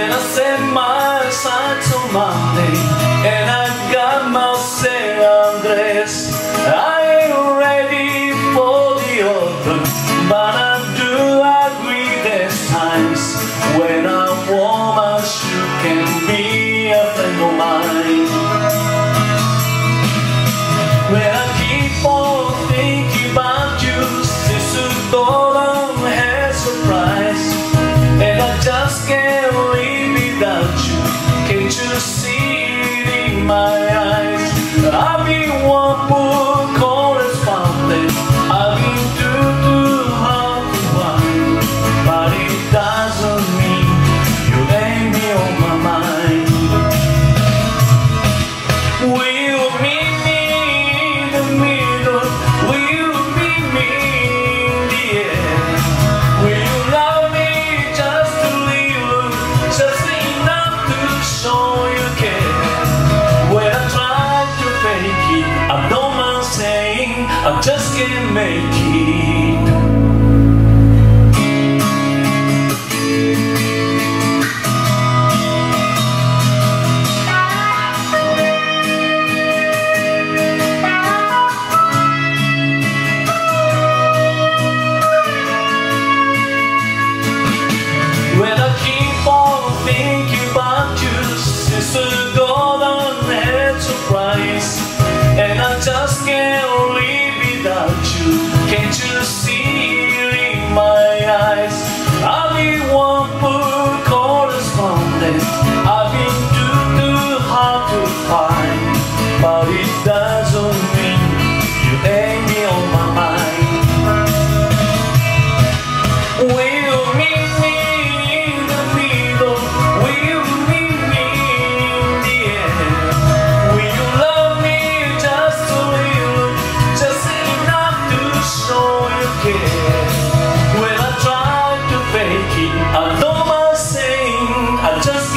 Then I set my sights on Monday And I got my San Andres. I ain't ready for the open But you. Can't you see it in my eyes? I'll I just can't make it. in my eyes. I've been I've been hard to find. But it does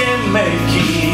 can make it.